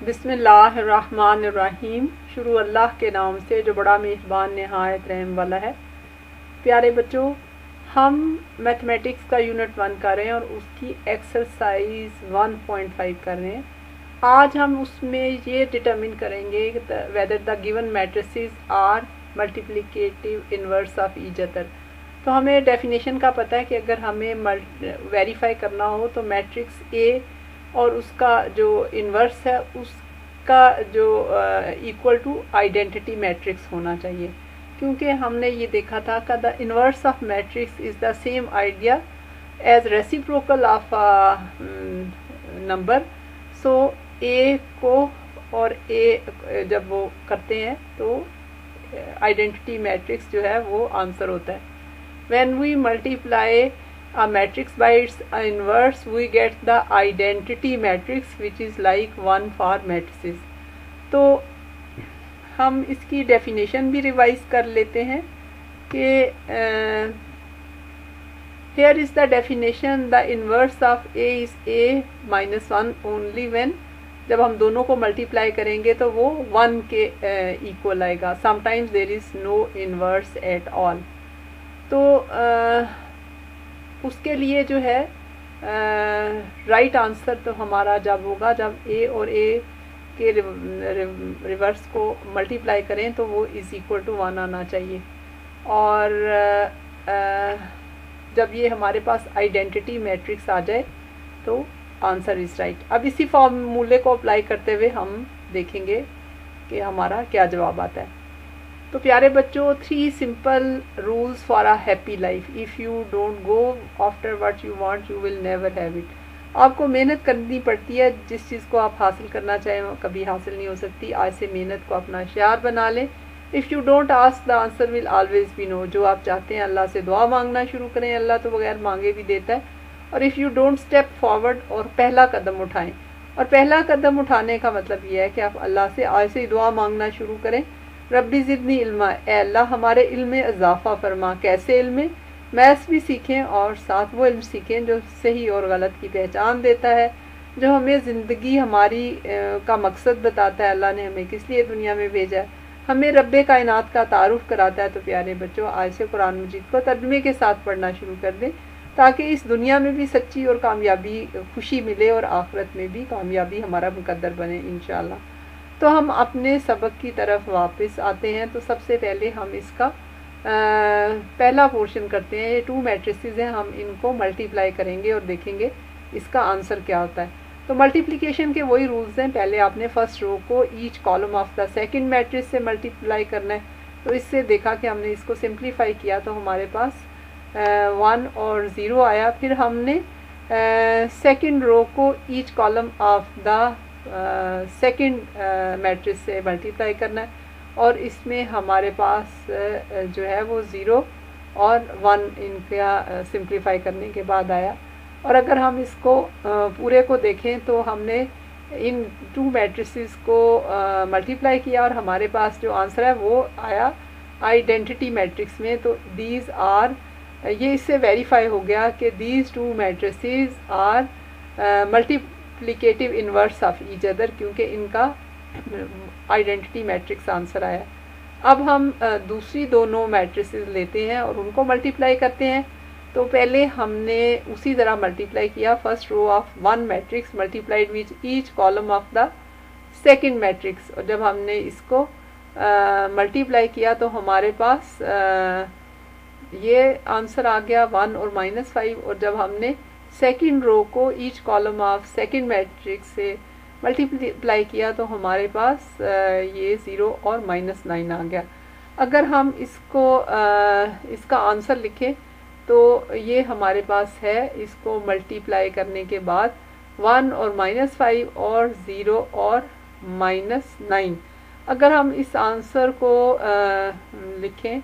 बिस्मिल्लाहिर्रहमानिर्रहीम। शुरू अल्लाह के नाम से, जो बड़ा मेहरबान, नहायत, रहम वाला है। प्यारे बच्चों, हम मैथमेटिक्स का यूनिट वन कर रहे हैं और उसकी एक्सरसाइज 1.5 कर रहे हैं। आज हम उसमें ये डिटरमिन करेंगे whether the given matrices are multiplicative inverse of each other तो हमें डेफिनेशन का पता है कि अगर हमें वेरीफाई करना हो तो मैट्रिक्स ए और उसका जो इन्वर्स है, उसका जो इक्वल टू आइडेंटिटी मैट्रिक्स होना चाहिए। क्योंकि हमने ये देखा था कि the inverse of matrix is the same idea as reciprocal of number so A को और ए जब वो करते हैं तो आइडेंटिटी मैट्रिक्स जो है, वो आंसर होता है। When we multiply a matrix by its inverse we get the identity matrix which is like one for matrices. तो हम इसकी डेफिनेशन भी रिवाइज कर लेते हैं कि here is the definition the inverse of A is A minus one only when जब हम दोनों को मल्टीप्लाई करेंगे तो वो वन के इक्वल आएगा. Sometimes there is no inverse at all तो uh, उसके लिए जो है राइट आंसर तो हमारा जब होगा जब ए और ए के रिवर्स को मल्टीप्लाई करें तो वो इज़ इक्वल टू वन आना चाहिए। और आ, जब ये हमारे पास आइडेंटिटी मैट्रिक्स आ जाए तो आंसर इज़ राइट अब इसी फॉर्मूले को अप्लाई करते हुए हम देखेंगे कि हमारा क्या जवाब आता है। तो प्यारे बच्चों three simple rules for a happy life if you don't go after what you want you will never have it आपको मेहनत करनी पड़ती है, जिस चीज़ को आप हासिल करना चाहें कभी हासिल नहीं हो सकती। आज से मेहनत को अपना शार बना लें। If you don't ask the answer will always be no जो आप चाहते हैं, अल्लाह से दुआ मांगना शुरू करें, अल्लाह तो बगैर मांगे भी देता है। और if you don't step forward और पहला कदम उठाएँ। और पहला कदम उठाने का मतलब यह है कि आप अल्लाह से आज से ही दुआ मांगना शुरू करें। रब्बी ज़िदनी इल्मा अल्लाह हमारे इल्म इजाफ़ा फरमा, कैसे इल्म? मैथ्स भी सीखें और साथ वो इल्म सीखें जो सही और गलत की पहचान देता है, जो हमें ज़िंदगी हमारी का मकसद बताता है, अल्लाह ने हमें किस लिए दुनिया में भेजा है। हमें रब कायनात का तारुफ कराता है तो प्यारे बच्चों, आज से कुरान मजीद को तर्जमे के साथ पढ़ना शुरू कर दें, ताकि इस दुनिया में भी सच्ची और कामयाबी, खुशी मिले और आखरत में भी कामयाबी हमारा मुकद्दर बने इन तो हम अपने सबक की तरफ़ वापस आते हैं। तो सबसे पहले हम इसका आ, पहला पोर्शन करते हैं। ये टू मैट्रिसेस हैं हम इनको मल्टीप्लाई करेंगे और देखेंगे इसका आंसर क्या होता है। तो मल्टीप्लिकेशन के वही रूल्स हैं। पहले आपने फ़र्स्ट रो को each column of the second matrix से मल्टीप्लाई करना है। तो इससे देखा कि हमने इसको सिंप्लीफाई किया तो हमारे पास वन और ज़ीरो आया। फिर हमने सेकंड रो को each column of the second matrix से मल्टीप्लाई करना है। और इसमें हमारे पास जो है वो ज़ीरो और वन इनका सिंप्लीफाई करने के बाद आया। और अगर हम इसको पूरे को देखें तो हमने इन टू मैट्रिसेस को मल्टीप्लाई किया और हमारे पास जो आंसर है वो आया आइडेंटिटी मैट्रिक्स में। तो दीज आर ये इससे वेरीफाई हो गया कि these two matrices are multi multiplicative inverse of each other क्योंकि इनका आइडेंटिटी मैट्रिक्स आंसर आया। अब हम दूसरी दोनों मैट्रिसेस लेते हैं और उनको मल्टीप्लाई करते हैं। तो पहले हमने उसी तरह मल्टीप्लाई किया। First row of one matrix multiplied with each column of the second matrix और जब हमने इसको मल्टीप्लाई किया तो हमारे पास आ, ये आंसर आ गया वन और माइनस फाइव और जब हमने सेकेंड रो को each column of second matrix से मल्टीप्लाई किया तो हमारे पास ये ज़ीरो और माइनस नाइन आ गया। अगर हम इसको इसका आंसर लिखें तो ये हमारे पास है, इसको मल्टीप्लाई करने के बाद वन और माइनस फाइव और ज़ीरो और माइनस नाइन अगर हम इस आंसर को लिखें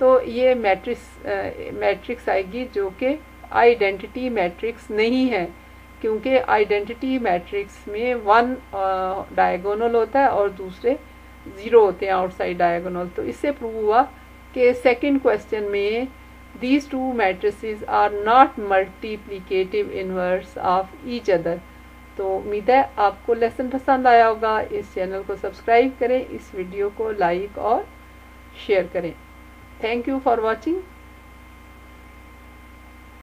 तो ये मैट्रिक्स मैट्रिक्स आएगी जो कि आइडेंटिटी मैट्रिक्स नहीं है, क्योंकि आइडेंटिटी मैट्रिक्स में वन डायगोनल होता है और दूसरे ज़ीरो होते हैं आउटसाइड डायगोनल तो इससे प्रूव हुआ कि सेकंड क्वेश्चन में these two matrices are not multiplicative inverse of each other तो उम्मीद है आपको लेसन पसंद आया होगा। इस चैनल को सब्सक्राइब करें, इस वीडियो को लाइक और शेयर करें। Thank you for watching